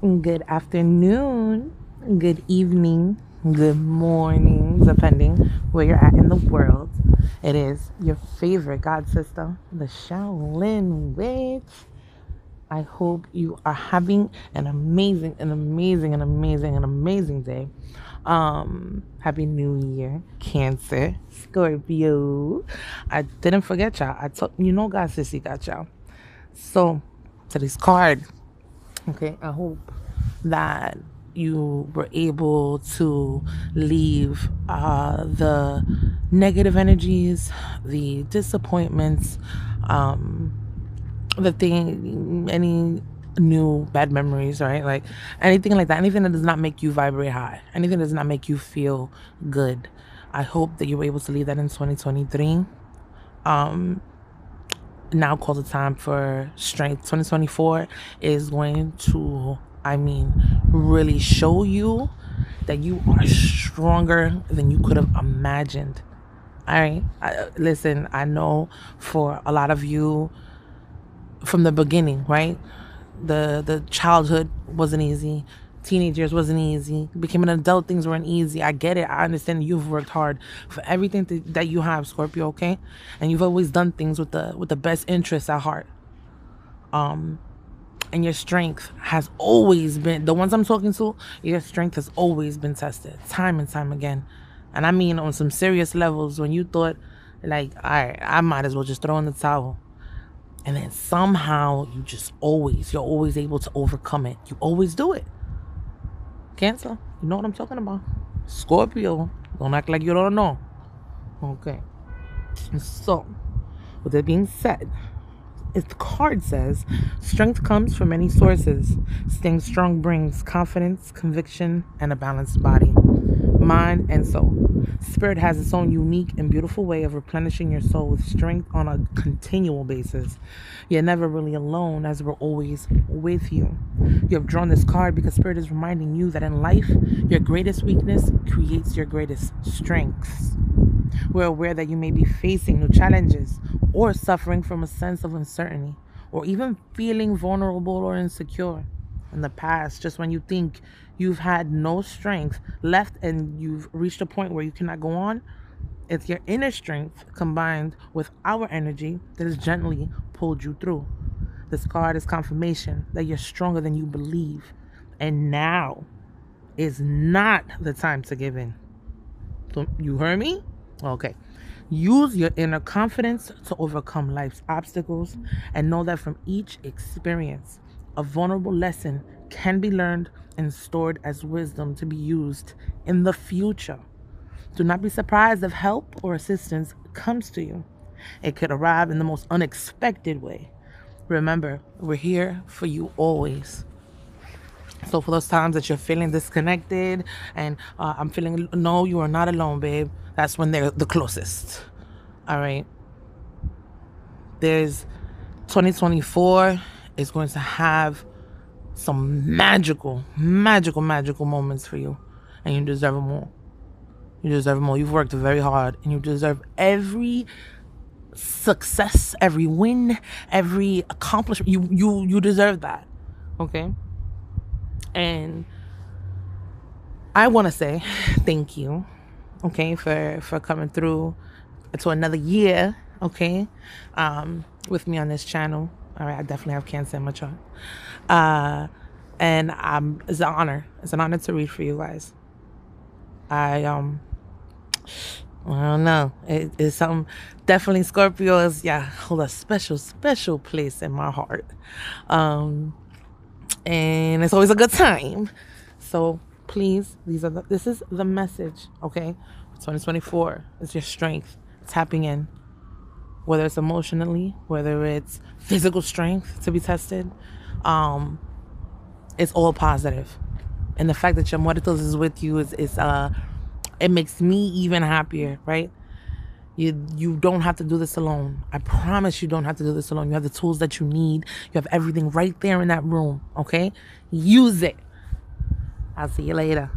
good afternoon, good evening, good morning, depending where you're at in the world. It is your favorite God sister, the Shaolin Witch. I hope you are having an amazing, an amazing, an amazing, an amazing day. Um, happy New Year, Cancer, Scorpio. I didn't forget y'all. I told you know God sissy got y'all. So today's card. Okay, I hope that you were able to leave uh, the negative energies, the disappointments, um, the thing, any new bad memories, right? Like anything like that, anything that does not make you vibrate high, anything that does not make you feel good. I hope that you were able to leave that in 2023. Um, now call the time for strength. 2024 is going to, I mean, really show you that you are stronger than you could have imagined. All right. I, listen, I know for a lot of you from the beginning, right? The the childhood wasn't easy teenage years wasn't easy. Becoming an adult, things weren't easy. I get it. I understand you've worked hard for everything th- that you have, Scorpio. Okay, and you've always done things with the with the best interests at heart. Um, and your strength has always been the ones I'm talking to. Your strength has always been tested, time and time again, and I mean on some serious levels. When you thought, like, all right, I might as well just throw in the towel and then somehow you just always you're always able to overcome it you always do it Cancer, you know what I'm talking about. Scorpio, don't act like you don't know. Okay. So, with that being said, the card says strength comes from many sources, staying strong brings confidence, conviction, and a balanced body, mind, and soul. Spirit has its own unique and beautiful way of replenishing your soul with strength on a continual basis. You're never really alone, as we're always with you. You have drawn this card because Spirit is reminding you that in life, your greatest weakness creates your greatest strengths. We're aware that you may be facing new challenges or suffering from a sense of uncertainty or even feeling vulnerable or insecure in the past, just when you think you've had no strength left and you've reached a point where you cannot go on, it's your inner strength combined with our energy that has gently pulled you through. This card is confirmation that you're stronger than you believe. And now is not the time to give in. So you heard me? Okay. Use your inner confidence to overcome life's obstacles and know that from each experience, a vulnerable lesson can be learned and stored as wisdom to be used in the future. Do not be surprised if help or assistance comes to you. It could arrive in the most unexpected way. Remember, we're here for you always. So, for those times that you're feeling disconnected and uh, I'm feeling, no, you are not alone, babe, that's when they're the closest. All right. There's 2024 is going to have some magical, magical, magical moments for you. And you deserve more. You deserve more. You've worked very hard and you deserve every success, every win, every accomplishment. You you you deserve that. Okay? And I want to say thank you. Okay, for for coming through to another year, okay? Um with me on this channel. All right, I definitely have cancer in my chart. Uh, and it's an honor. It's an honor to read for you guys. I um, I don't know. It, it's something definitely Scorpio is yeah hold a special special place in my heart. Um, and it's always a good time. So please, these are the, this is the message. Okay, 2024 is your strength tapping in whether it's emotionally, whether it's physical strength to be tested, um, it's all positive. And the fact that your muertos is with you is, is uh, it makes me even happier, right? You you don't have to do this alone. I promise you don't have to do this alone. You have the tools that you need. You have everything right there in that room, okay? Use it. I'll see you later.